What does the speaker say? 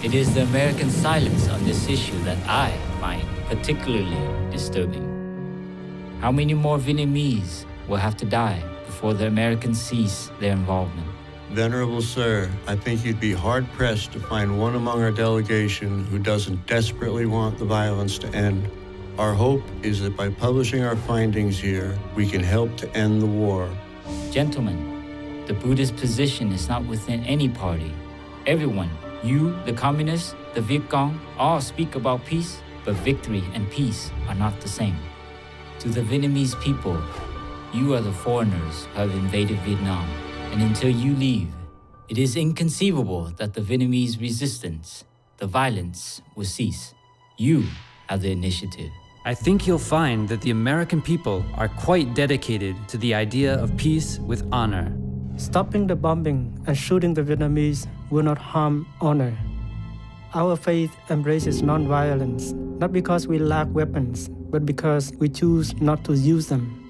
It is the American silence on this issue that I find particularly disturbing. How many more Vietnamese will have to die before the Americans cease their involvement? Venerable sir, I think you'd be hard pressed to find one among our delegation who doesn't desperately want the violence to end. Our hope is that by publishing our findings here, we can help to end the war. Gentlemen, the Buddhist position is not within any party. Everyone, you, the communists, the Viet Cong, all speak about peace, but victory and peace are not the same. To the Vietnamese people, you are the foreigners who have invaded Vietnam, and until you leave, it is inconceivable that the Vietnamese resistance, the violence, will cease. You have the initiative. I think you'll find that the American people are quite dedicated to the idea of peace with honor. Stopping the bombing and shooting the Vietnamese will not harm honor. Our faith embraces nonviolence, not because we lack weapons, but because we choose not to use them.